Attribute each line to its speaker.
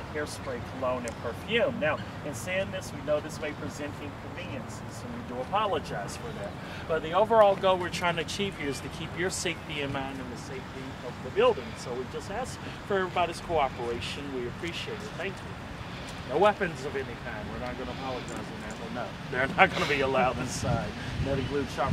Speaker 1: like hairspray, cologne, and perfume. Now, in saying this, we know this may present inconveniences, and we do apologize for that. But the overall goal we're trying to achieve here is to keep your safety in mind and the safety of the building. So we just ask for everybody's cooperation. We appreciate it. Thank you. No weapons of any kind. We're not going to apologize on that Well, No, they're not going to be allowed inside. Nettie glued sharp.